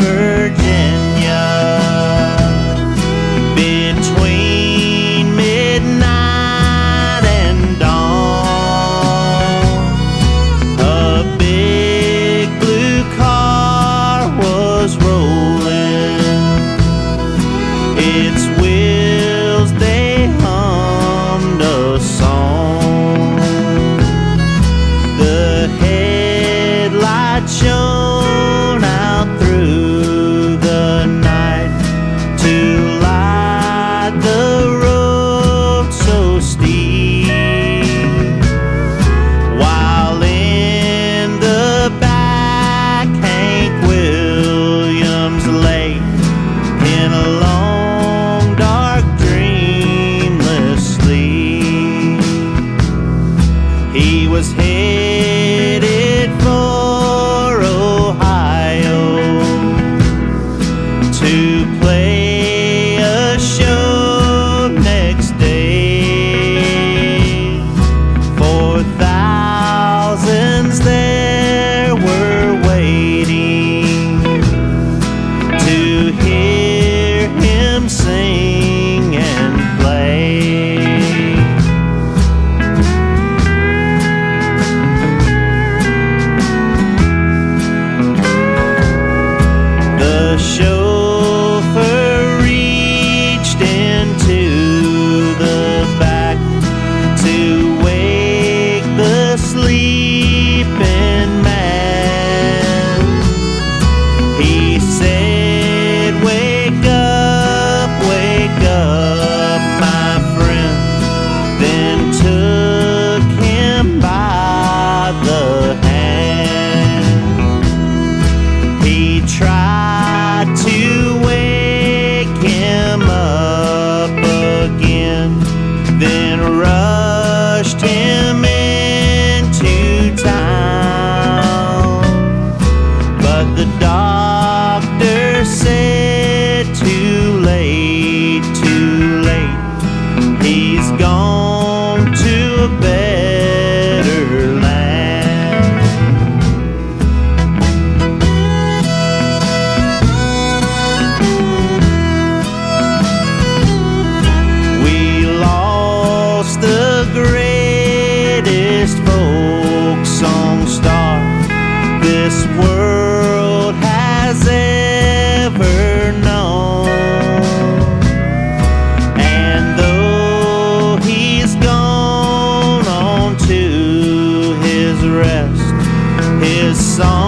Virginia between midnight and dawn. A big blue car was rolling. Its wheels they hummed a song. The headlights shone. chauffeur reached into the back to wake the sleeping man. He said, Wake up, wake up, my friend. Then took him by the rest his song.